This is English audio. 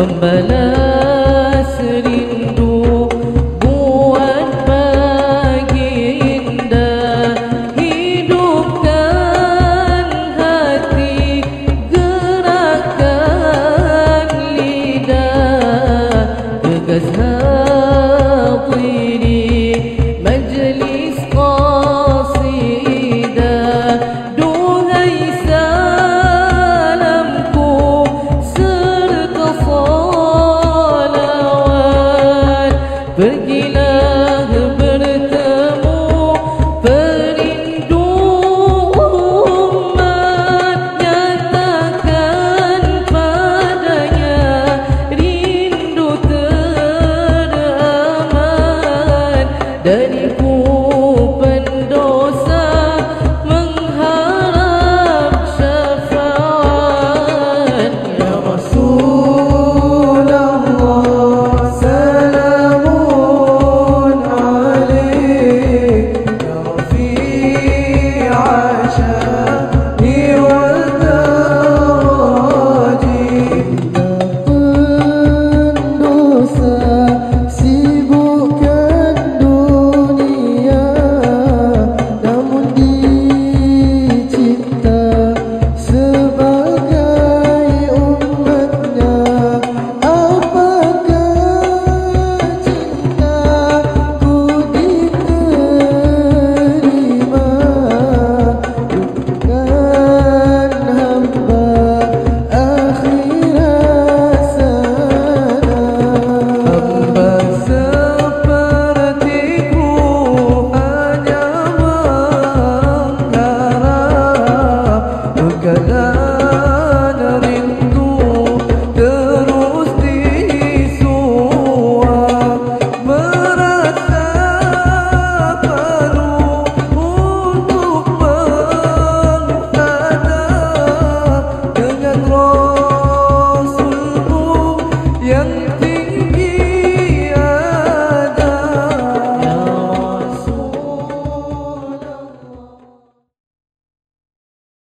ربنا